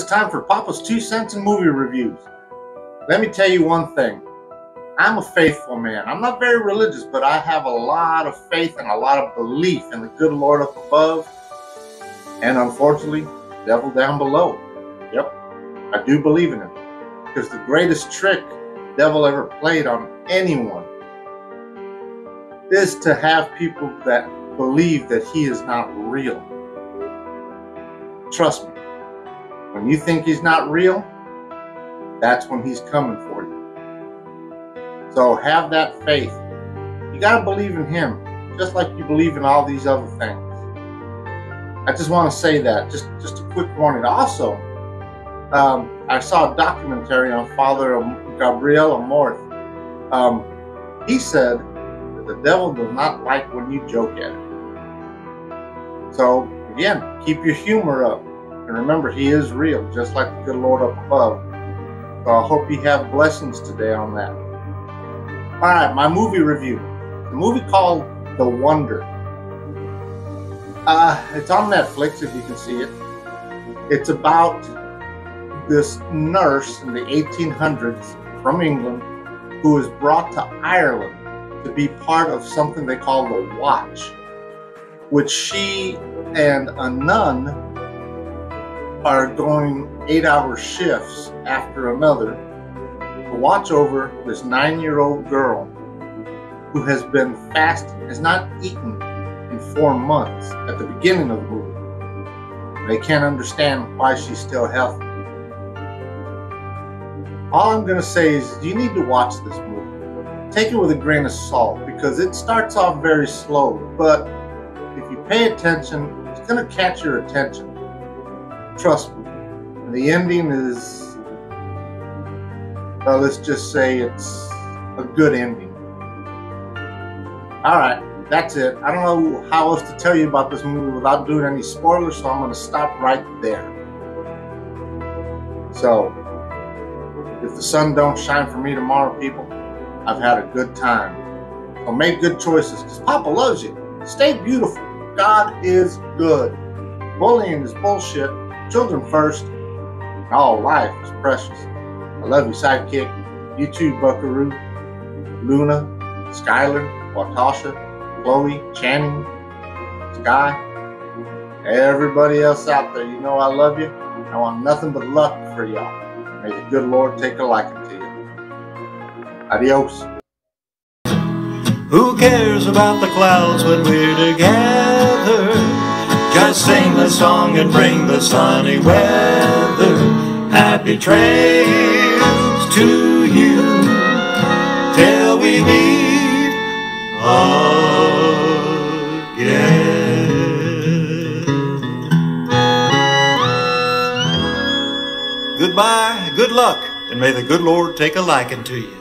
it's time for Poppa's Two Cents in Movie Reviews. Let me tell you one thing. I'm a faithful man. I'm not very religious, but I have a lot of faith and a lot of belief in the good Lord up above. And unfortunately, devil down below. Yep, I do believe in him. Because the greatest trick devil ever played on anyone is to have people that believe that he is not real. Trust me, when you think he's not real, that's when he's coming for you. So have that faith. You got to believe in him, just like you believe in all these other things. I just want to say that, just, just a quick warning. Also, um, I saw a documentary on Father Gabriel Amorth. Um, he said that the devil does not like when you joke at him. So, again, keep your humor up. And remember, he is real, just like the good Lord up above. So I hope you have blessings today on that. All right, my movie review. The movie called The Wonder. Uh, it's on Netflix if you can see it. It's about this nurse in the 1800s from England who was brought to Ireland to be part of something they call the Watch, which she and a nun are going eight hour shifts after another to watch over this nine year old girl who has been fasting, has not eaten in four months at the beginning of the movie. They can't understand why she's still healthy. All I'm going to say is you need to watch this movie. Take it with a grain of salt because it starts off very slow, but if you pay attention, it's going to catch your attention. Trust me. The ending is, well, let's just say it's a good ending. All right, that's it. I don't know how else to tell you about this movie without doing any spoilers, so I'm going to stop right there. So, if the sun don't shine for me tomorrow, people, I've had a good time. So make good choices because Poppa loves you. Stay beautiful. God is good. Bullying is bullshit. Children first. All life is precious. I love you, sidekick. You too, Buckaroo. Luna, Skylar, Watasha, Chloe, Channing, Sky. Everybody else out there, you know I love you. I want nothing but luck for y'all. May the good Lord take a liking to you. Adios. Who cares about the clouds when we're together? Just sing the song and bring the sunny weather. Happy trails to you till we meet again. Goodbye, good luck, and may the good Lord take a liking to you.